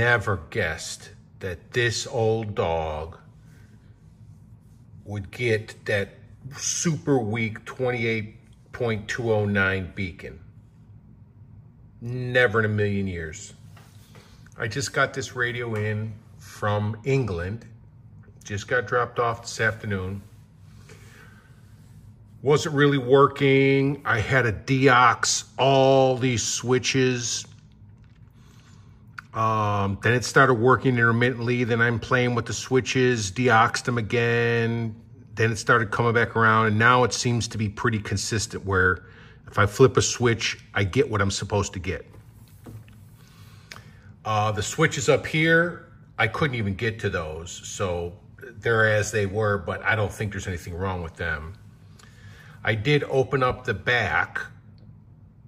never guessed that this old dog would get that super weak 28.209 beacon. Never in a million years. I just got this radio in from England. Just got dropped off this afternoon. Wasn't really working. I had a deox all these switches. Um, then it started working intermittently. Then I'm playing with the switches, deoxed them again. Then it started coming back around. And now it seems to be pretty consistent where if I flip a switch, I get what I'm supposed to get. Uh, the switches up here, I couldn't even get to those. So they're as they were, but I don't think there's anything wrong with them. I did open up the back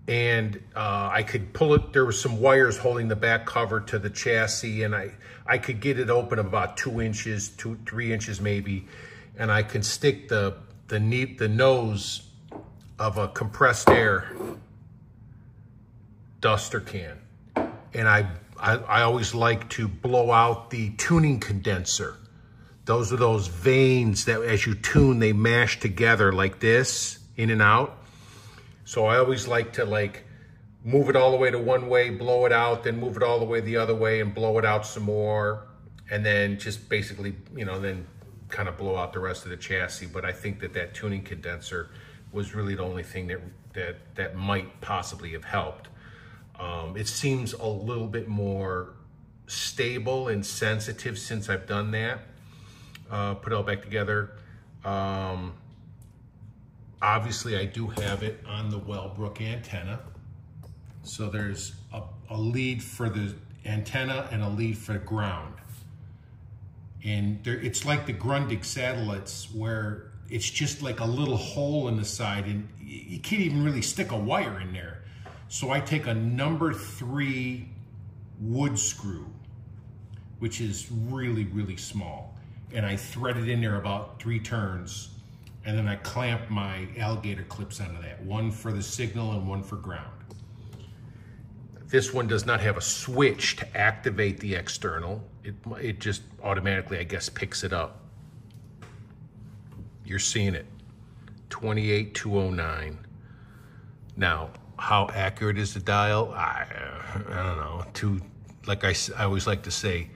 and uh, I could pull it. There were some wires holding the back cover to the chassis and I, I could get it open about two inches, two, three inches maybe. And I can stick the, the, neat, the nose of a compressed air duster can. And I, I, I always like to blow out the tuning condenser those are those vanes that as you tune, they mash together like this, in and out. So I always like to like move it all the way to one way, blow it out, then move it all the way the other way and blow it out some more. And then just basically, you know, then kind of blow out the rest of the chassis. But I think that that tuning condenser was really the only thing that, that, that might possibly have helped. Um, it seems a little bit more stable and sensitive since I've done that uh, put it all back together. Um, obviously, I do have it on the Wellbrook antenna. So there's a, a lead for the antenna and a lead for the ground. And there, it's like the Grundig satellites where it's just like a little hole in the side and you can't even really stick a wire in there. So I take a number three wood screw, which is really, really small and I thread it in there about three turns and then I clamp my alligator clips onto that, one for the signal and one for ground. This one does not have a switch to activate the external. It, it just automatically, I guess, picks it up. You're seeing it, 28209. Now, how accurate is the dial? I, I don't know. Two, like I, I always like to say,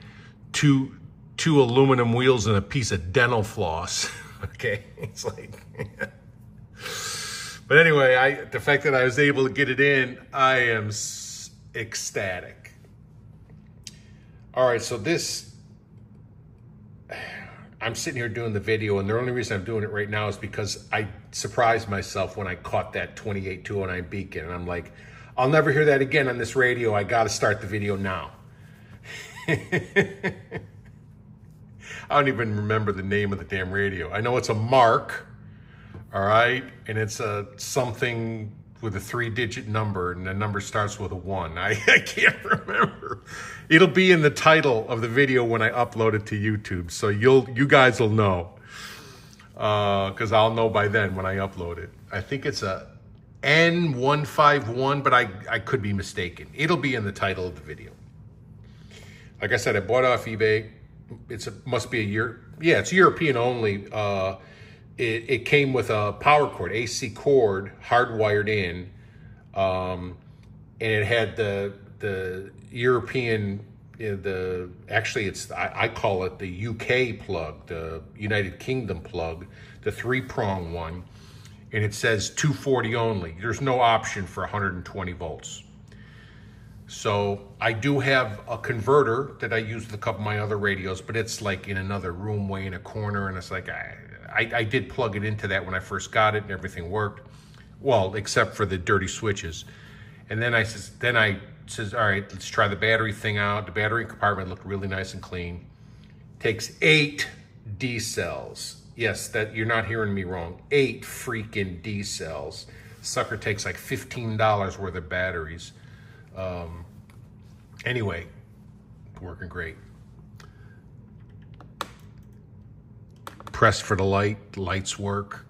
two, two aluminum wheels and a piece of dental floss. okay, it's like. but anyway, I the fact that I was able to get it in, I am ecstatic. All right, so this, I'm sitting here doing the video, and the only reason I'm doing it right now is because I surprised myself when I caught that 28209 beacon, and I'm like, I'll never hear that again on this radio. I got to start the video now. I don't even remember the name of the damn radio. I know it's a Marc, all right? And it's a something with a three digit number and the number starts with a one. I, I can't remember. It'll be in the title of the video when I upload it to YouTube. So you'll, you guys will know. Uh, cause I'll know by then when I upload it. I think it's a N151, but I, I could be mistaken. It'll be in the title of the video. Like I said, I bought off eBay it's a, must be a year. Yeah, it's European only. Uh, it, it came with a power cord, AC cord, hardwired in, um, and it had the the European. The actually, it's I, I call it the UK plug, the United Kingdom plug, the three prong one, and it says 240 only. There's no option for 120 volts. So I do have a converter that I use with a couple of my other radios, but it's like in another room way in a corner. And it's like, I, I, I did plug it into that when I first got it and everything worked. Well, except for the dirty switches. And then I says, then I says, all right, let's try the battery thing out. The battery compartment looked really nice and clean. Takes eight D cells. Yes, that you're not hearing me wrong. Eight freaking D cells. Sucker takes like $15 worth of batteries. Um, anyway, working great. Press for the light, lights work.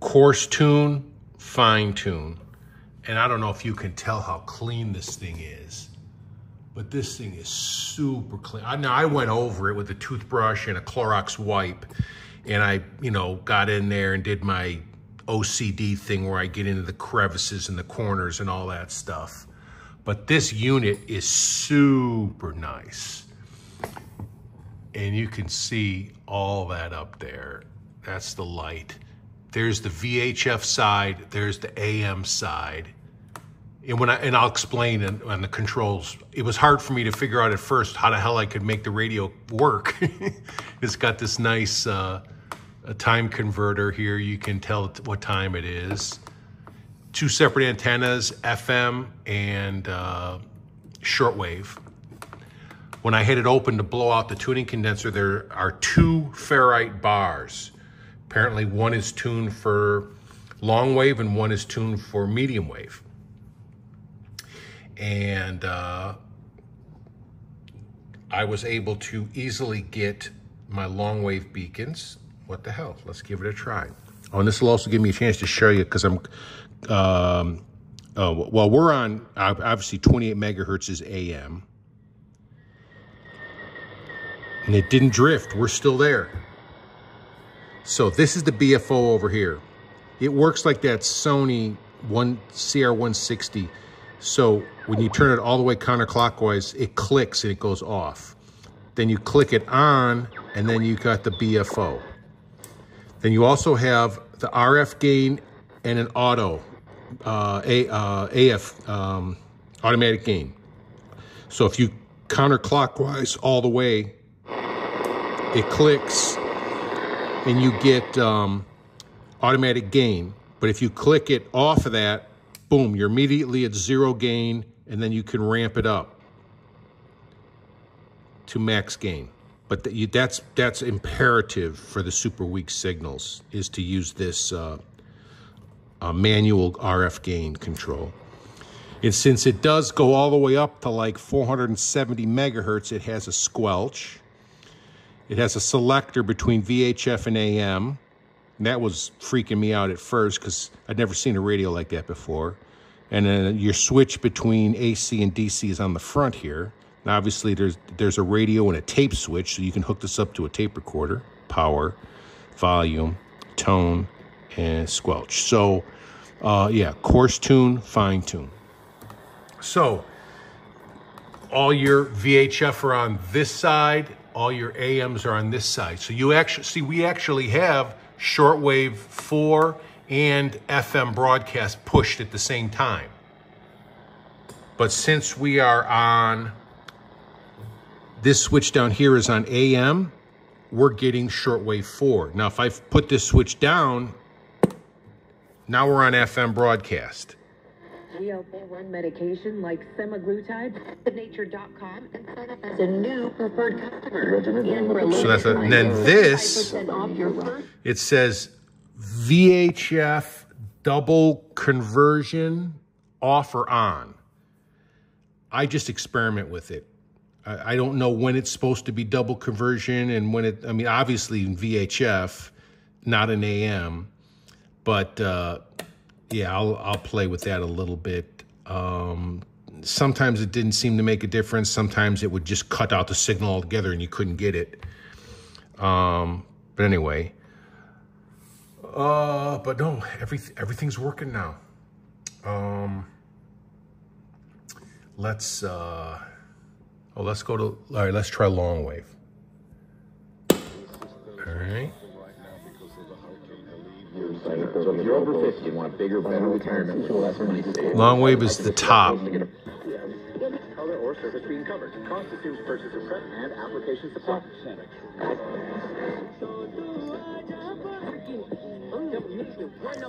Coarse tune, fine tune. And I don't know if you can tell how clean this thing is, but this thing is super clean. I know I went over it with a toothbrush and a Clorox wipe and I, you know, got in there and did my OCD thing where I get into the crevices and the corners and all that stuff. But this unit is super nice. And you can see all that up there. That's the light. There's the VHF side, there's the AM side. And when I and I'll explain on the controls. It was hard for me to figure out at first how the hell I could make the radio work. it's got this nice uh, time converter here. You can tell what time it is two separate antennas, FM and uh, shortwave. When I hit it open to blow out the tuning condenser, there are two ferrite bars. Apparently one is tuned for long wave and one is tuned for medium wave. And uh, I was able to easily get my long wave beacons. What the hell? Let's give it a try. Oh, and this will also give me a chance to show you because I'm um, oh, well, we're on obviously 28 megahertz is AM. And it didn't drift. We're still there. So this is the BFO over here. It works like that Sony one CR160. So when you turn it all the way counterclockwise, it clicks and it goes off. Then you click it on, and then you got the BFO. Then you also have the RF gain and an auto, uh, A, uh, AF, um, automatic gain. So if you counterclockwise all the way, it clicks and you get um, automatic gain. But if you click it off of that, boom, you're immediately at zero gain and then you can ramp it up to max gain. But that's that's imperative for the super weak signals is to use this uh, uh, manual RF gain control. And since it does go all the way up to like 470 megahertz, it has a squelch. It has a selector between VHF and AM. And that was freaking me out at first because I'd never seen a radio like that before. And then your switch between AC and DC is on the front here. And obviously there's there's a radio and a tape switch, so you can hook this up to a tape recorder, power, volume, tone, and squelch. So, uh, yeah, coarse tune, fine tune. So, all your VHF are on this side, all your AMs are on this side. So you actually, see, we actually have shortwave 4 and FM broadcast pushed at the same time. But since we are on, this switch down here is on AM, we're getting shortwave 4. Now, if I put this switch down, now we're on FM broadcast. GLP-1 medication like semaglutide, nature.com, and sign up as a new preferred customer. So that's a, and then this, it says VHF double conversion offer on. I just experiment with it. I, I don't know when it's supposed to be double conversion and when it, I mean, obviously in VHF, not in AM. But uh, yeah, I'll I'll play with that a little bit. Um, sometimes it didn't seem to make a difference. Sometimes it would just cut out the signal altogether and you couldn't get it. Um, but anyway, uh, but no, every, everything's working now. Um, let's, uh, oh, let's go to, all right, let's try long wave. All right. So if you're over 50 and want a bigger, better retirement with less money saved. Long wave is the top. Color or surface being covered. Cost assumes purchase and application supply.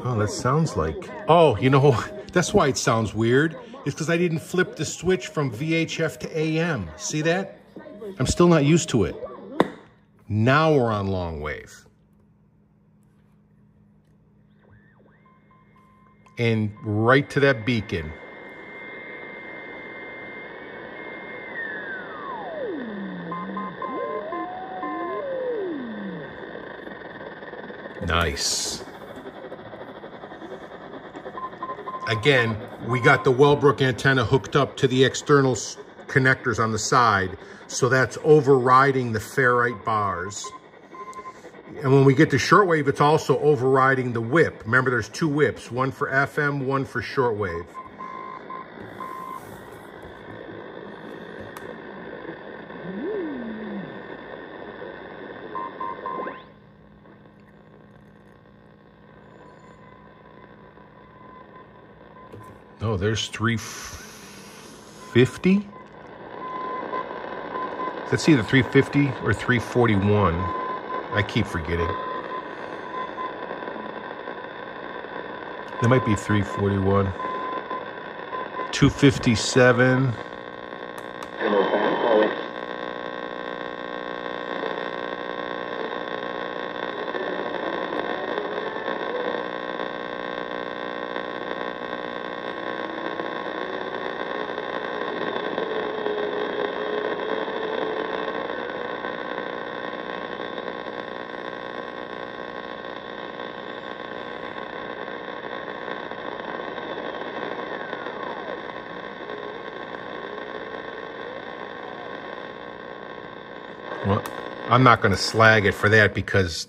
Oh, that sounds like. Oh, you know, that's why it sounds weird. It's because I didn't flip the switch from VHF to AM. See that? I'm still not used to it. Now we're on long wave. And right to that beacon. Nice. Again, we got the Wellbrook antenna hooked up to the external connectors on the side, so that's overriding the ferrite bars. And when we get to shortwave, it's also overriding the whip. Remember, there's two whips, one for FM, one for shortwave. Oh, there's 350? That's either 350 or 341. I keep forgetting. There might be 341. 257. Well, I'm not going to slag it for that because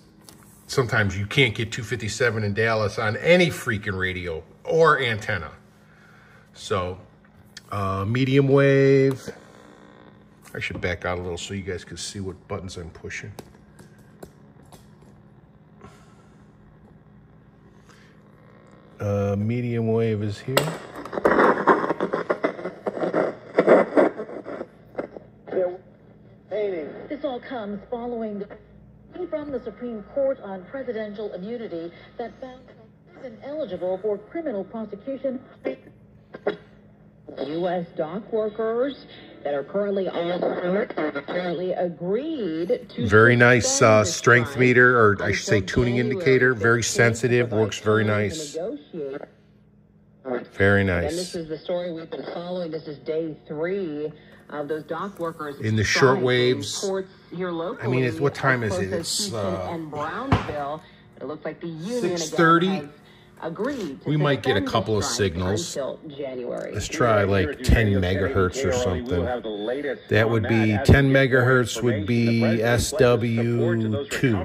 sometimes you can't get 257 in Dallas on any freaking radio or antenna. So, uh, medium wave. I should back out a little so you guys can see what buttons I'm pushing. Uh, medium wave is here. This all comes following the from the Supreme Court on presidential immunity that found Trump ineligible for criminal prosecution. U.S. dock workers that are currently on alert have apparently agreed to. Very nice uh, strength meter, or I should say tuning indicator. Very sensitive, works very trying to nice. And this is the story we've been following. This is day three of those dock workers In the short waves. Here locally. I mean, it's- what time is it? close as It's, uh, and Brownsville. It looks like the union 6:30. agreed. We might get a couple of signals. January. Let's try like 10 megahertz or something. That would be 10 megahertz would be SW2.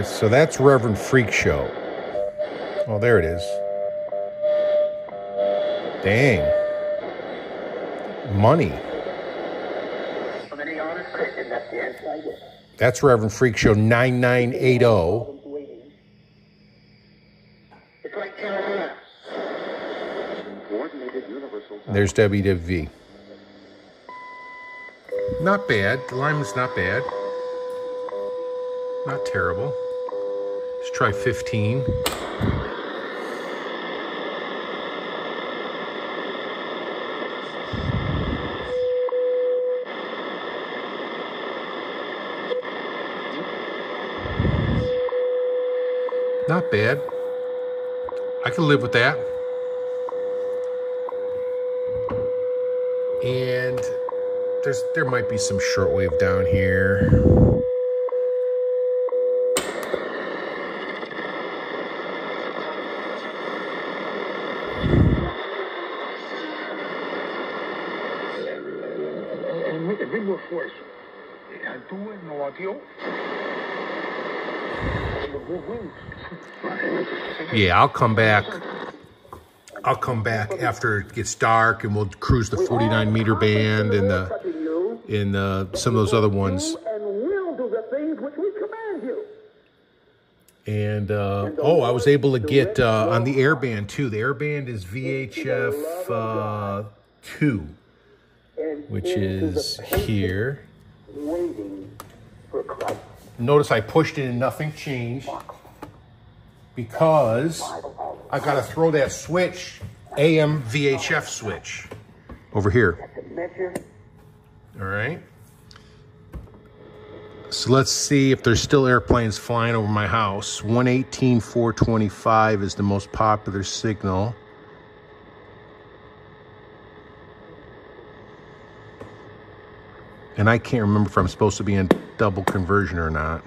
Right, so that's Reverend Freak Show. Oh, there it is. Dang. Money. That's Reverend Freak Show 9980. There's WWV. Not bad. The lineman's not bad. Not terrible. Let's try 15. Not bad. I can live with that. And there's there might be some shortwave down here. And make a good work for us. Tú Yeah, I'll come back. I'll come back after it gets dark, and we'll cruise the 49 meter band and the in uh, some of those other ones. And will do the things which we command you. And uh, oh, I was able to get uh, on the airband too. The airband is VHF uh, two, which is here. Notice I pushed it and nothing changed because I have got to throw that switch, AM VHF switch, over here. All right. So let's see if there's still airplanes flying over my house. 118, 425 is the most popular signal. And I can't remember if I'm supposed to be in double conversion or not.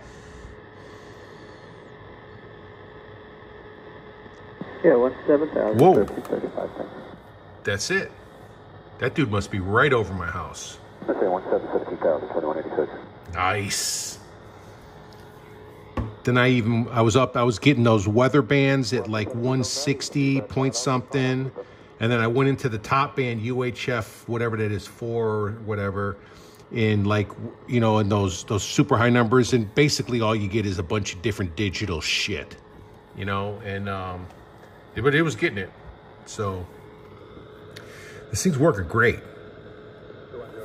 Yeah, one seven thousand Whoa. thirty-five. That's it. That dude must be right over my house. Let's say one seven seventeen thousand twenty-one eighty-six. Nice. Then I even I was up I was getting those weather bands at like 160 point something. And then I went into the top band UHF whatever that is for or whatever in like you know in those those super high numbers and basically all you get is a bunch of different digital shit. You know, and um but it was getting it. So this thing's working great.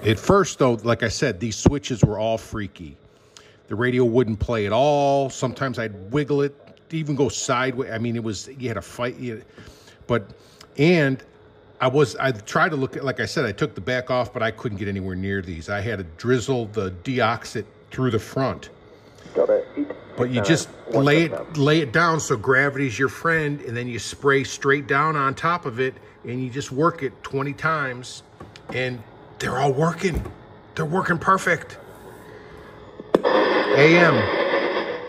At first, though, like I said, these switches were all freaky. The radio wouldn't play at all. Sometimes I'd wiggle it, even go sideways. I mean, it was you had to fight. You, but and I was I tried to look at like I said, I took the back off, but I couldn't get anywhere near these. I had to drizzle the deoxit through the front. Got it. But you just lay it lay it down so gravity's your friend, and then you spray straight down on top of it, and you just work it 20 times, and they're all working. They're working perfect. AM.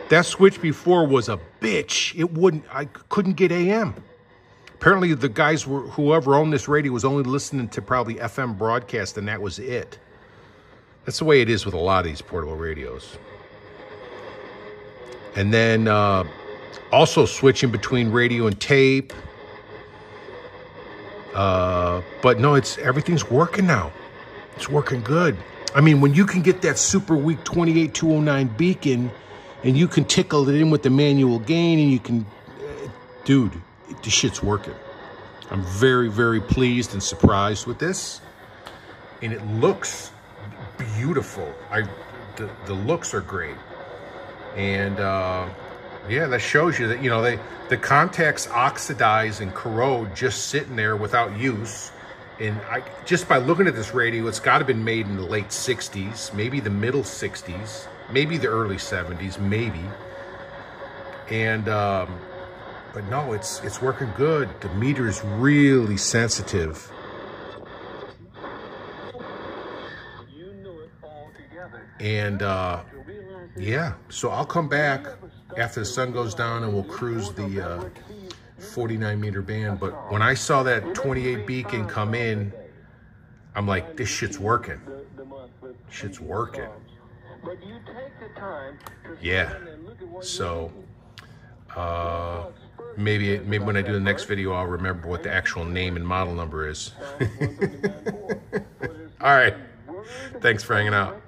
That switch before was a bitch. It wouldn't. I couldn't get AM. Apparently, the guys were whoever owned this radio was only listening to probably FM broadcast, and that was it. That's the way it is with a lot of these portable radios and then uh, also switching between radio and tape. Uh, but no, it's everything's working now. It's working good. I mean, when you can get that super weak 28209 beacon and you can tickle it in with the manual gain and you can, uh, dude, the shit's working. I'm very, very pleased and surprised with this. And it looks beautiful. I, the, the looks are great and uh, yeah, that shows you that you know they the contacts oxidize and corrode just sitting there without use. And I just by looking at this radio, it's got to have been made in the late '60s, maybe the middle '60s, maybe the early '70s, maybe. And um, but no, it's it's working good. The meter is really sensitive. And uh, yeah, so I'll come back after the sun goes down and we'll cruise the uh, 49 meter band. But when I saw that 28 beacon come in, I'm like, this shit's working. Shit's working. Yeah. So uh, maybe maybe when I do the next video, I'll remember what the actual name and model number is. All right. Thanks for hanging out.